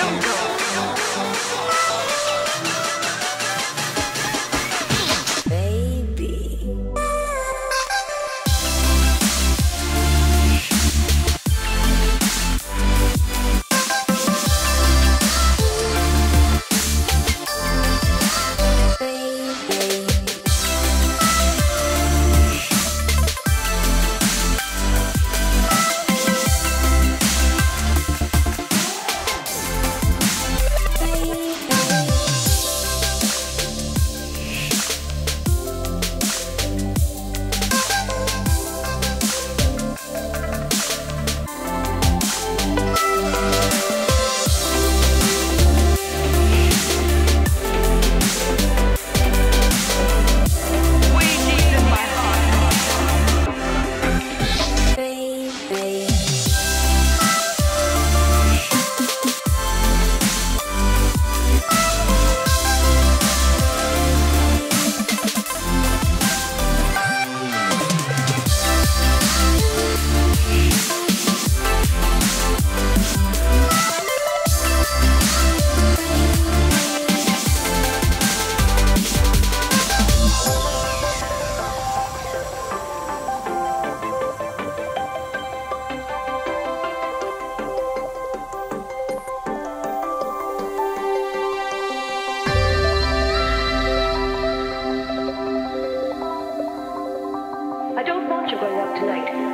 don't know. I don't want you going out tonight.